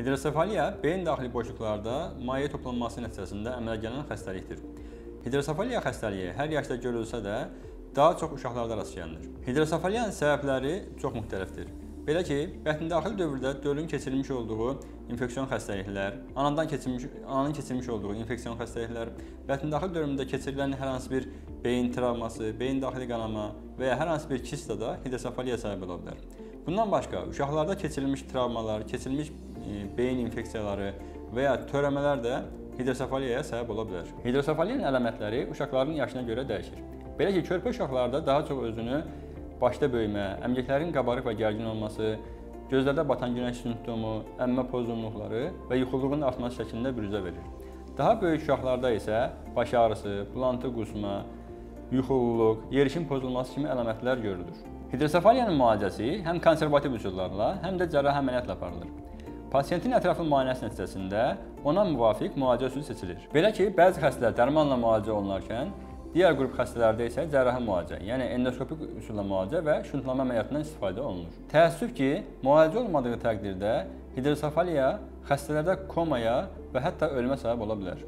Hidrosefaliya beyin daxili boşluqlarda maye toplanması nəticəsində əmələ gələn xəstəlikdir. Hidrosefaliya xəstəliyi hər yaşda görülsə də, daha çox uşaqlarda rast gəlinir. Hidrosefaliyanın səbəbləri çox müxtəlifdir. Belə ki, bətndaxil dövrdə dölün keçirilmiş olduğu infeksion xəstəliklər, anadan keçirmiş ananın keçirmiş olduğu infeksion xəstəliklər, bətndaxil dövründə keçirilən hər hansı bir beyin travması, beyin daxili qanama və ya hər hansı bir kist da hidrosefaliya səbəb ola bilər. Bundan başqa, uşaqlarda keçirilmiş travmalar, keçirilmiş beyin infeksiyaları və ya törəmələr də hidrosefaliyaya səbəb ola bilər. Hidrosefaliyanın əlamətləri uşaqların yaşına görə dəyişir. Belə ki, körpə uşaqlarda daha çox özünü başda böyümə, əmcəklərin qabarıq və gərgin olması, gözlərdə batan günəş simptomu, əmmə pozğunluqları və yuxuluğun artması şəklində büruzə verir. Daha böyük uşaqlarda isə baş ağrısı, bulantı qusma, yuxululuq, yerişin pozulması kimi əlamətlər görülür. Hidrosefaliyanın müalicəsi həm konservativ üsullarla, həm də cərrahi əməliyyatla aparılır. Pasientin ətraflı müayinəsi nəticəsində ona müvafiq müalicə üsulu seçilir. Belə ki, bəzi xəstələr dərmanla müalicə olunarkən, digər qrup xəstələrdə isə cərrahi müalicə, yəni endoskopik üsulla müalicə və şuntlama əməliyyatından istifadə olunur. Təəssüf ki, müalicə olmadığı təqdirdə hidrosefaliya xəstələrdə komaya və hətta ölümə səbəb ola bilər.